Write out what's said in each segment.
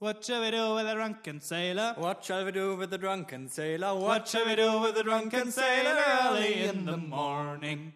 What shall we do with the drunken sailor? What shall we do with the drunken sailor? What shall we do with the drunken sailor early in the morning?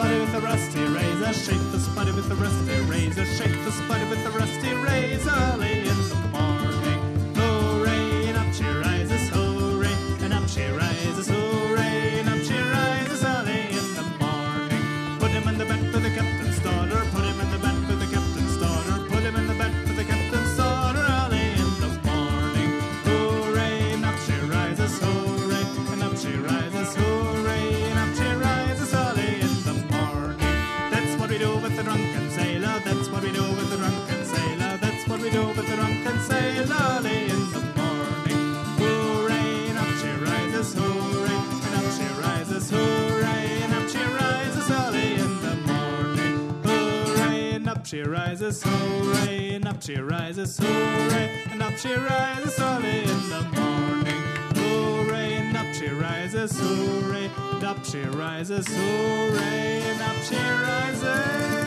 spider with the rusty razor, shake the spider with the rusty razor, shake the spider. she rises, hooray, and up she rises, hooray, and up she rises early in the morning. Hooray, and up she rises, hooray, and up she rises, hooray, and up she rises.